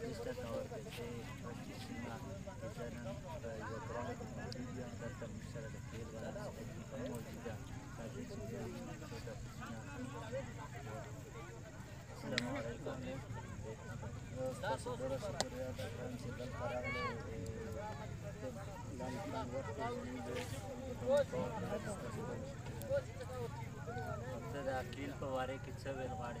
Digital tower ಬಗ್ಗೆ ಪ್ರಶ್ನಿಸಿದ ಇದನ್ನು ಇವತ್ತು ಮೋದಿಯ ಕಮಿಷನರ್ ಕೇಳುವ ಮೋದಿಯ ಸದಸ್ಯ ಸೂರ್ಯ ಅಖಿಲ್ ಪವಾರೆ ಕಿಚ್ಚ ವೇಲ್ವಾಡಿ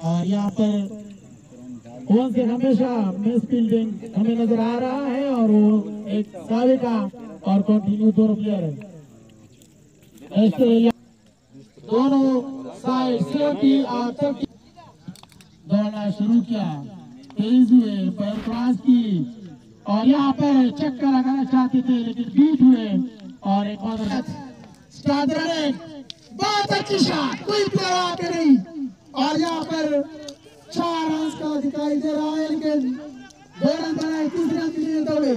और यहाँ पर कौन से हमेशा मिस फील्डिंग हमें नज़र आ रहा है और वो एक सावे का और कंटिन्यू दोनों प्लेयर है। यहाँ दोनों साइड दौड़ना शुरू किया। तेज हुए पैर क्रॉस की और यहाँ पर चक्कर लगाना चाहते थे, लेकिन बीट हुए और एक स्टार्ट बहुत अच्छी शॉट कोई प्लेयर आके नहीं। और यहाँ पर चार रन का दिखाई दे रहा है, लेकिन दो रन बनाए तीसरे रन के लिए दौड़े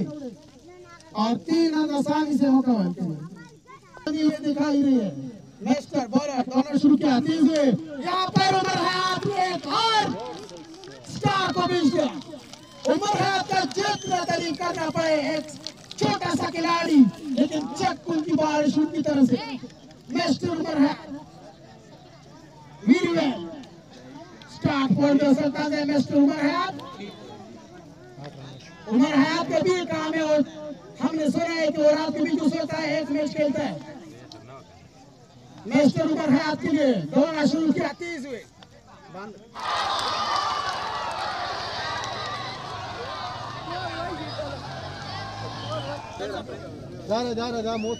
और तीन रन आसानी से मुकम्मल किए दिखाई रही है। नेस्टर बॉलर दोनों शुरू किया, तेज हुए। यहाँ पर उमर हयात एक और स्टार को बीच दिया। उमर हयात का जितना तरी करना पड़े, एक छोटा सा खिलाड़ी, लेकिन चेक उनकी बारिश उनकी तरफ़ से। Nestor Umar Hayat. Very well. Start से बेस्ट Sultan है उमर हयात उमर भी काम है और हमने सुना है कि वो रात भी बीच सोता है, एक मैच खेलता है मिस्टर उमर है आपके लिए दो शुरू किया तीस हुए जा रहा जा रहा जा मोत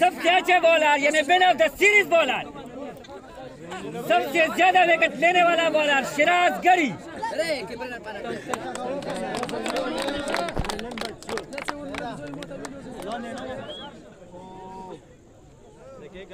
सबसे अच्छे बॉलर यानी man of the series bowler सबसे ज़्यादा विकेट लेने वाला बॉलर सिराज गरी